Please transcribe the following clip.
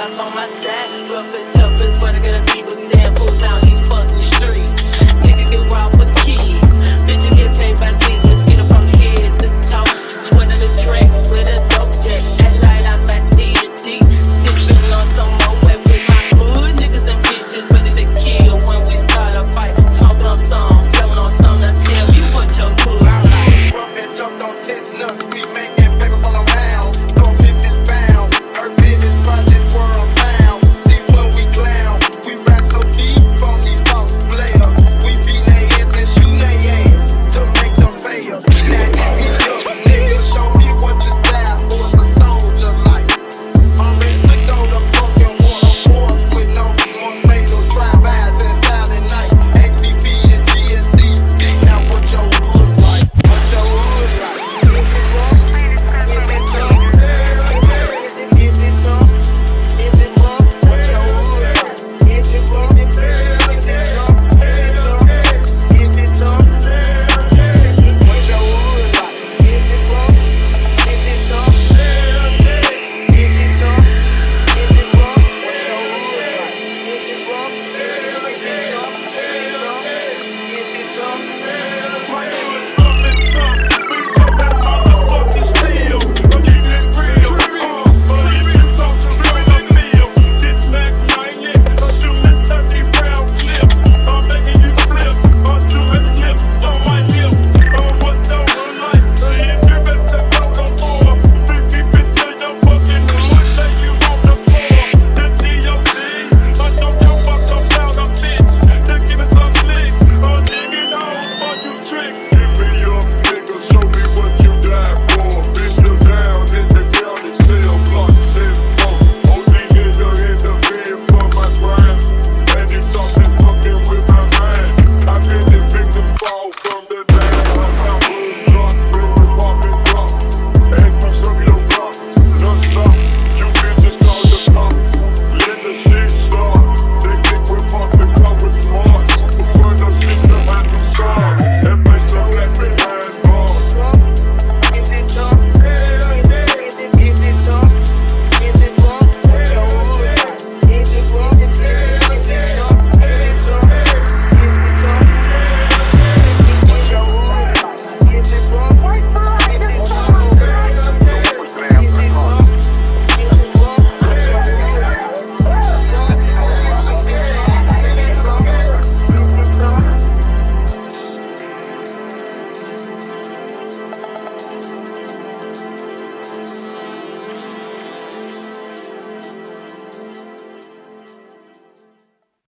on my side.